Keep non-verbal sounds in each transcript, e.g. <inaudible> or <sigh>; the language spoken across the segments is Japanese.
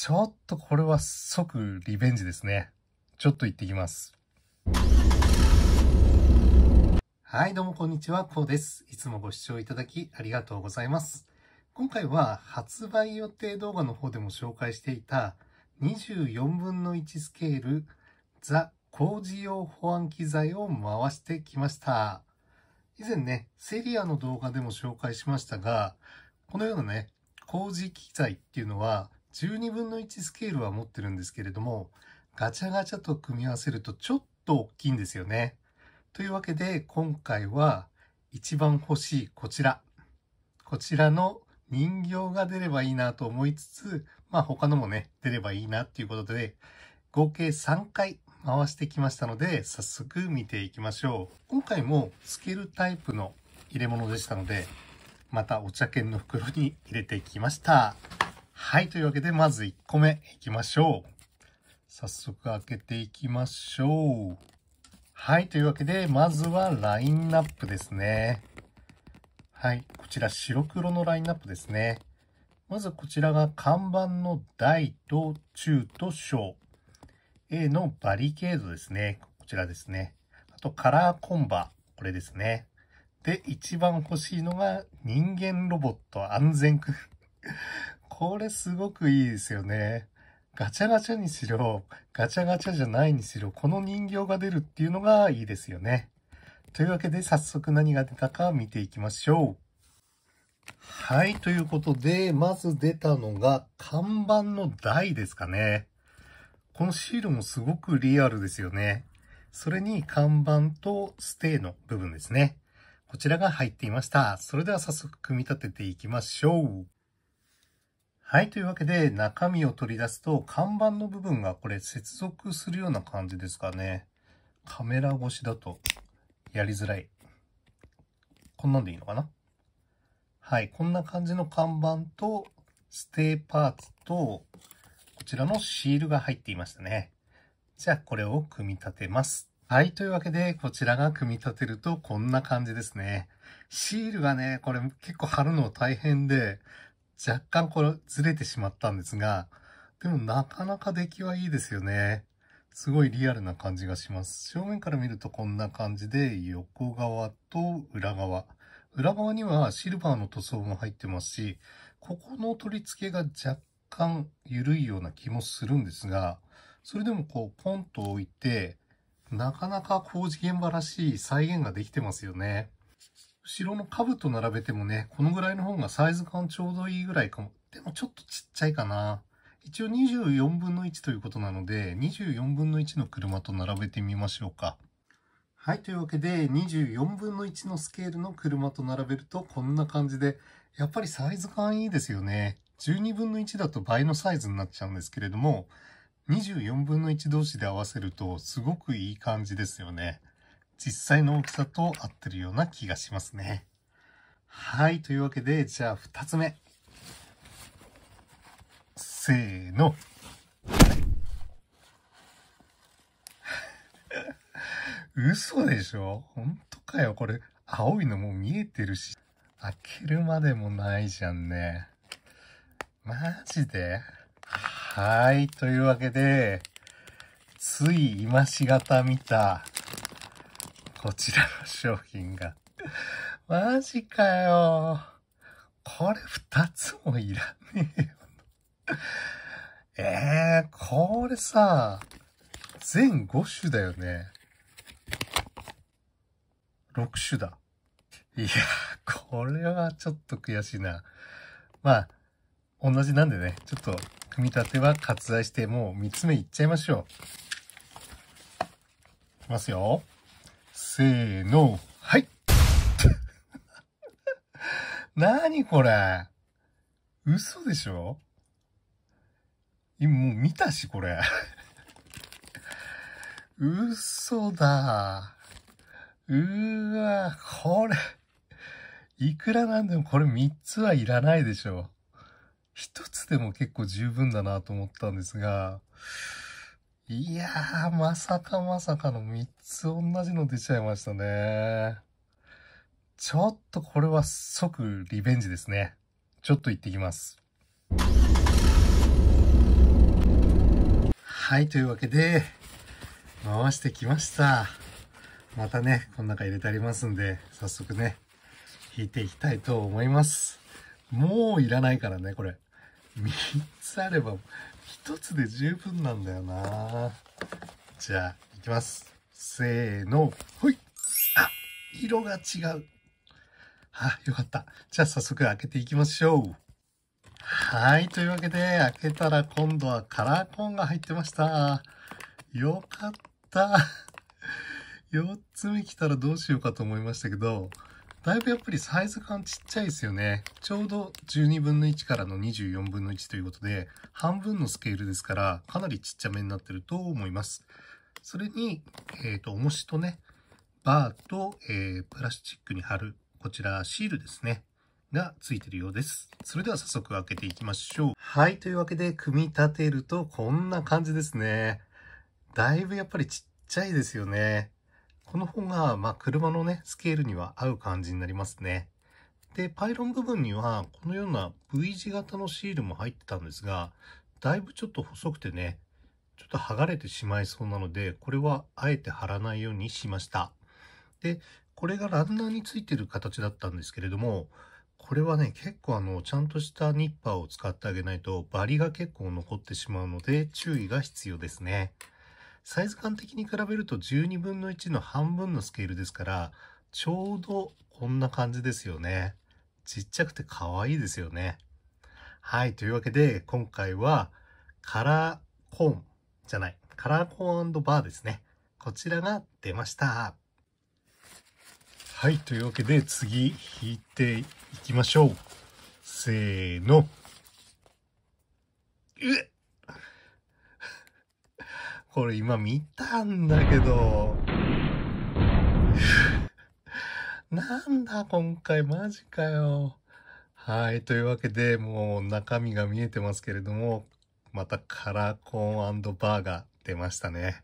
ちょっとこれは即リベンジですね。ちょっと行ってきます。はい、どうもこんにちは、こうです。いつもご視聴いただきありがとうございます。今回は発売予定動画の方でも紹介していた24分の1スケールザ工事用保安機材を回してきました。以前ね、セリアの動画でも紹介しましたが、このようなね、工事機材っていうのは12分の1スケールは持ってるんですけれども、ガチャガチャと組み合わせるとちょっと大きいんですよね。というわけで、今回は一番欲しいこちら。こちらの人形が出ればいいなと思いつつ、まあ他のもね、出ればいいなっていうことで、合計3回回してきましたので、早速見ていきましょう。今回もスケールタイプの入れ物でしたので、またお茶券の袋に入れてきました。はい、というわけで、まず1個目いきましょう。早速開けていきましょう。はい、というわけで、まずはラインナップですね。はい、こちら白黒のラインナップですね。まずこちらが看板の大と中と小。A のバリケードですね。こちらですね。あとカラーコンバ。これですね。で、一番欲しいのが人間ロボット安全区。これすごくいいですよね。ガチャガチャにしろ、ガチャガチャじゃないにしろ、この人形が出るっていうのがいいですよね。というわけで早速何が出たか見ていきましょう。はい、ということで、まず出たのが看板の台ですかね。このシールもすごくリアルですよね。それに看板とステーの部分ですね。こちらが入っていました。それでは早速組み立てていきましょう。はい。というわけで、中身を取り出すと、看板の部分がこれ接続するような感じですかね。カメラ越しだとやりづらい。こんなんでいいのかな？はい。こんな感じの看板と、ステーパーツと、こちらのシールが入っていましたね。じゃあ、これを組み立てます。はい。というわけで、こちらが組み立てるとこんな感じですね。シールがね、これ結構貼るの大変で、若干これずれてしまったんですが、でもなかなか出来はいいですよね。すごいリアルな感じがします。正面から見るとこんな感じで、横側と裏側。裏側にはシルバーの塗装も入ってますし、ここの取り付けが若干緩いような気もするんですが、それでもこうポンと置いて、なかなか工事現場らしい再現ができてますよね。後ろの兜並べてもね、このぐらいの方がサイズ感ちょうどいいぐらいかも。でもちょっとちっちゃいかな。一応24分の1ということなので、24分の1の車と並べてみましょうか。はい、というわけで、24分の1のスケールの車と並べるとこんな感じで、やっぱりサイズ感いいですよね。12分の1だと倍のサイズになっちゃうんですけれども、24分の1同士で合わせるとすごくいい感じですよね。実際の大きさと合ってるような気がしますね。はい。というわけで、じゃあ二つ目。せーの。<laughs> 嘘でしょ？本当かよ。これ、青いのも見えてるし。開けるまでもないじゃんね。マジで？はい。というわけで、つい今しがた見たこちらの商品が。マジかよ。これ二つもいらねえよ。ええー、これさ、全5種だよね。6種だ。いや、これはちょっと悔しいな。まあ、同じなんでね、ちょっと組み立ては割愛してもう3つ目いっちゃいましょう。いきますよ。せーの、はい。<laughs> なにこれ嘘でしょ？今もう見たし、これ。嘘だ。うーわ、これ。いくらなんでもこれ3つはいらないでしょ。1つでも結構十分だなと思ったんですが、いやー、まさかまさかの3つ同じの出ちゃいましたね。ちょっとこれは即リベンジですね。ちょっと行ってきます。はい、というわけで、回してきました。またね、この中入れてありますんで、早速ね、引いていきたいと思います。もういらないからね、これ。3つあれば、1つで十分なんだよなじゃあ、いきます。せーの、ほいあ、色が違う。あ、よかった。じゃあ早速開けていきましょう。はい。というわけで、開けたら今度はカラーコーンが入ってました。よかった。4つ目来たらどうしようかと思いましたけど、だいぶやっぱりサイズ感ちっちゃいですよね。ちょうど12分の1からの24分の1ということで、半分のスケールですから、かなりちっちゃめになってると思います。それに、えっ、ー、と、重しとね、バーと、えー、プラスチックに貼る、こちらシールですね。がついてるようです。それでは早速開けていきましょう。はい。というわけで、組み立てるとこんな感じですね。だいぶやっぱりちっちゃいですよね。この方が、まあ、車のね、スケールには合う感じになりますね。で、パイロン部分には、このような V 字型のシールも入ってたんですが、だいぶちょっと細くてね、ちょっと剥がれてしまいそうなので、これはあえて貼らないようにしました。で、これがランナーについてる形だったんですけれども、これはね、結構あの、ちゃんとしたニッパーを使ってあげないと、バリが結構残ってしまうので、注意が必要ですね。サイズ感的に比べると12分の1の半分のスケールですから、ちょうどこんな感じですよね。ちっちゃくて可愛いですよね。はい。というわけで、今回はカラーコーンじゃない、カラーコーンバーですね。こちらが出ました。はい。というわけで、次、引いていきましょう。せーの。うえこれ今見たんだけど。<laughs> なんだ今回マジかよ。はい。というわけで、もう中身が見えてますけれども、またカラーコーンバーが出ましたね。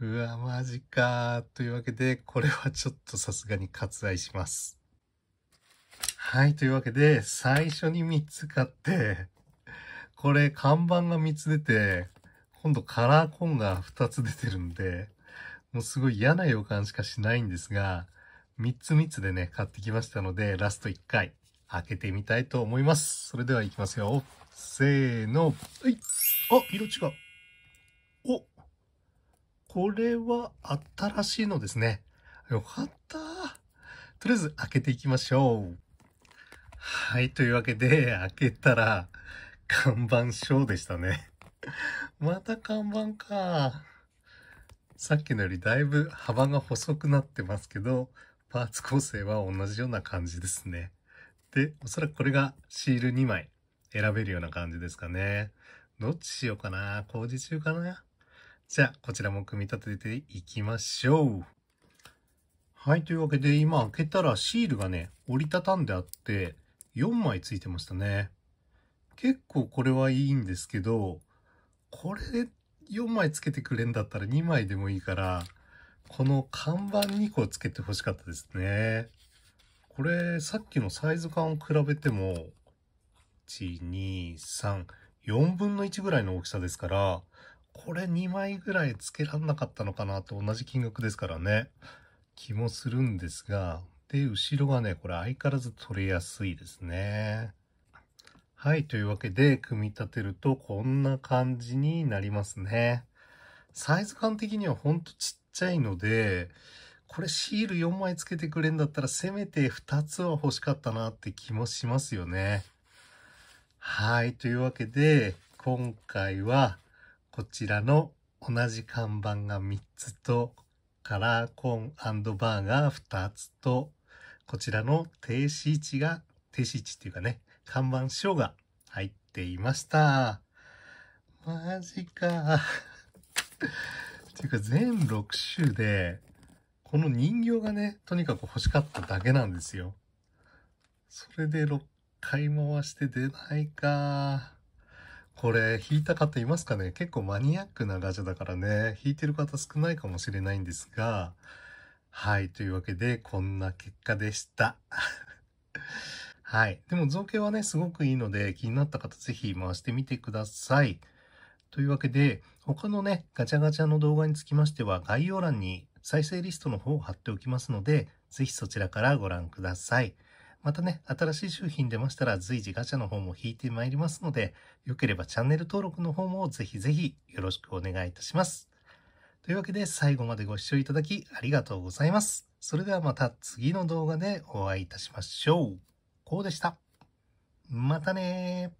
うわ、マジか。というわけで、これはちょっとさすがに割愛します。はい。というわけで、最初に3つ買って、これ看板が3つ出て、今度カラーコーンが2つ出てるんで、もうすごい嫌な予感しかしないんですが、3つ3つでね、買ってきましたので、ラスト1回開けてみたいと思います。それでは行きますよ。せーの。はい。あ、色違う。お、これは新しいのですね。よかった。とりあえず開けていきましょう。はい。というわけで、開けたら、看板ショーでしたね。<laughs> また看板か。さっきのよりだいぶ幅が細くなってますけど、パーツ構成は同じような感じですね。で、おそらくこれがシール2枚選べるような感じですかね。どっちしようかな工事中かなじゃあ、こちらも組み立てていきましょう。はい、というわけで今開けたらシールがね、折りたたんであって、4枚ついてましたね。結構これはいいんですけど、これで4枚つけてくれんだったら2枚でもいいから、この看板2個つけて欲しかったですね。これ、さっきのサイズ感を比べても、1、2、3、4分の1ぐらいの大きさですから、これ2枚ぐらいつけらんなかったのかなと同じ金額ですからね。気もするんですが、で、後ろがね、これ相変わらず取れやすいですね。はい、というわけで、組み立てるとこんな感じになりますね。サイズ感的にはほんとちっちゃいので、これシール4枚つけてくれんだったらせめて2つは欲しかったなって気もしますよね。はい、というわけで、今回はこちらの同じ看板が3つと、カラーコーンバーが2つと、こちらの停止位置が、停止位置っていうかね、看板書が入っていました。マジか。っ <laughs> ていうか全6種で、この人形がね、とにかく欲しかっただけなんですよ。それで6回回して出ないか。これ、弾いた方いますかね？結構マニアックなガチャだからね、弾いてる方少ないかもしれないんですが、はい、というわけで、こんな結果でした。はい。でも造形はね、すごくいいので、気になった方ぜひ回してみてください。というわけで、他のね、ガチャガチャの動画につきましては、概要欄に再生リストの方を貼っておきますので、ぜひそちらからご覧ください。またね、新しい商品出ましたら随時ガチャの方も引いてまいりますので、よければチャンネル登録の方もぜひぜひよろしくお願いいたします。というわけで最後までご視聴いただきありがとうございます。それではまた次の動画でお会いいたしましょう。こうでした。またね